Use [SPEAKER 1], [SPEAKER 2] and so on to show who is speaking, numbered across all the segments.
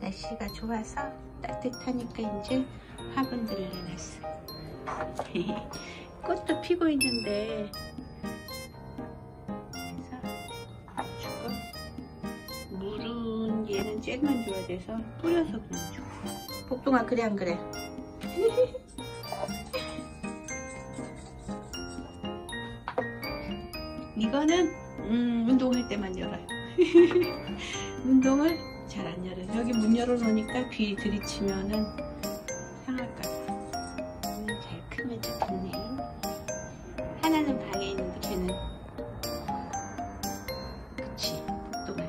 [SPEAKER 1] 날씨가 좋아서 따뜻하니까 이제 화분들을 내놨어. 꽃도 피고 있는데 그래서 주고 물은 얘는 젤만 줘야 돼서 뿌려서 그냥 주고 복동아 그래 안 그래? 이거는 음, 운동할 때만 열어요. 운동을 잘 안 열어요. 여기 문 열어놓으니까 비 들이치면은 상할까봐. 음, 잘 크면 좋겠네. 하나는 방에 있는데 걔는 그치 복동아.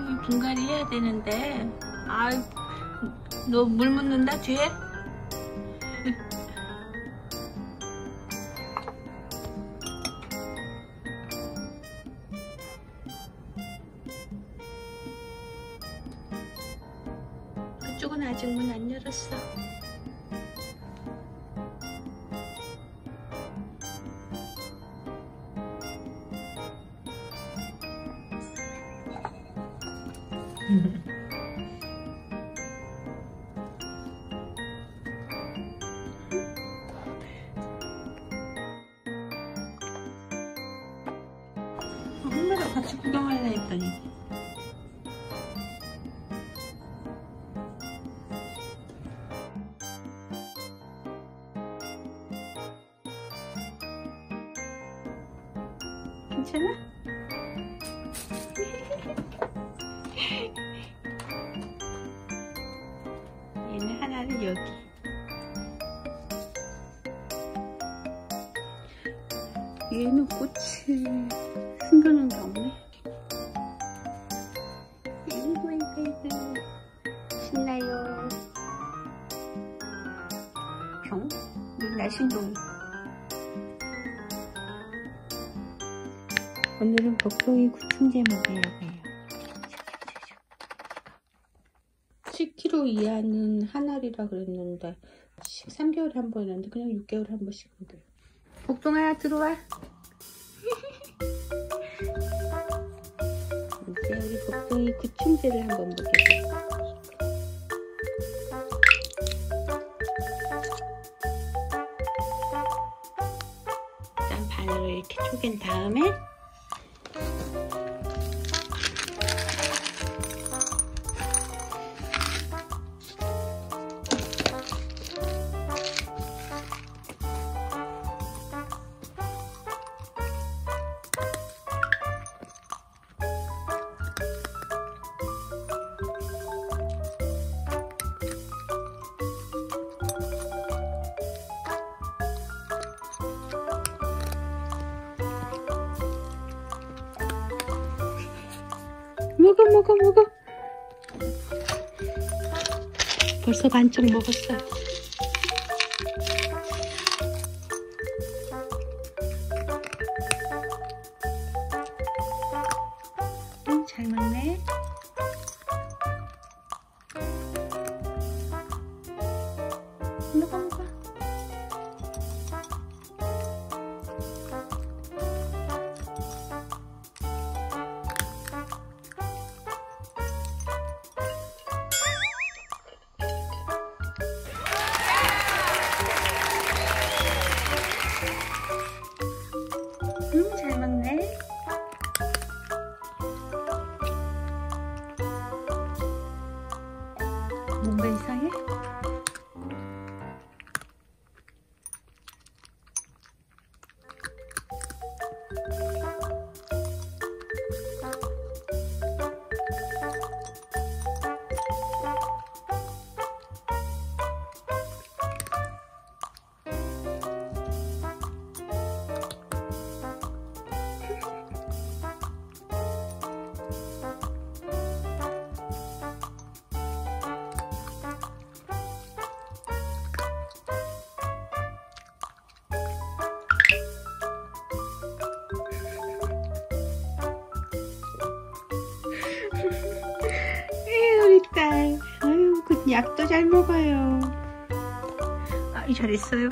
[SPEAKER 1] 여기 분갈이 해야 되는데 아이 너 물 묻는다 뒤에? 그쪽은 아직 문 안 열었어. 엄마랑 같이 구경하려 했더니 괜찮아? 얘는 하나는 여기 얘는 꽃을 숨겨놓은 게 없네 아이고 아이고 신나요 병? 여기 날씬동이 오늘은 복동이 구충제 먹으려고 해요. 10kg 이하는 한 알이라 그랬는데 3개월에 한번 했는데 그냥 6개월에 한 번씩 먹여요. 복동아 들어와. 이제 우리 복동이 구충제를 한번 먹여볼게요. 일단 반으로 이렇게 쪼갠 다음에 먹어 먹어 먹어. 벌써 반쪽 먹었어 응, 잘 먹네. 먹어 먹 약도 잘 먹어요. 아이, 잘했어요.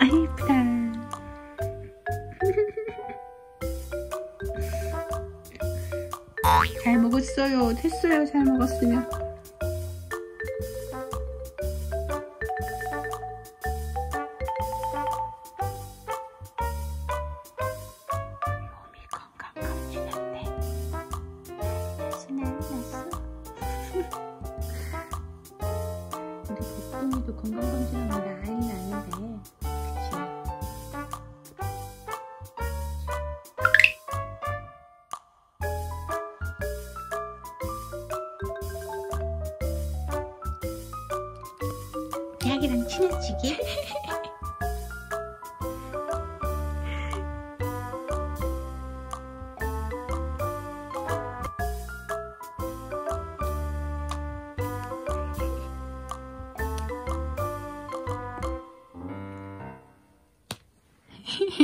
[SPEAKER 1] 아이, 이쁘다. 잘. 먹었어요. 됐어요. 잘 먹었으면. 대학이랑 친해지기?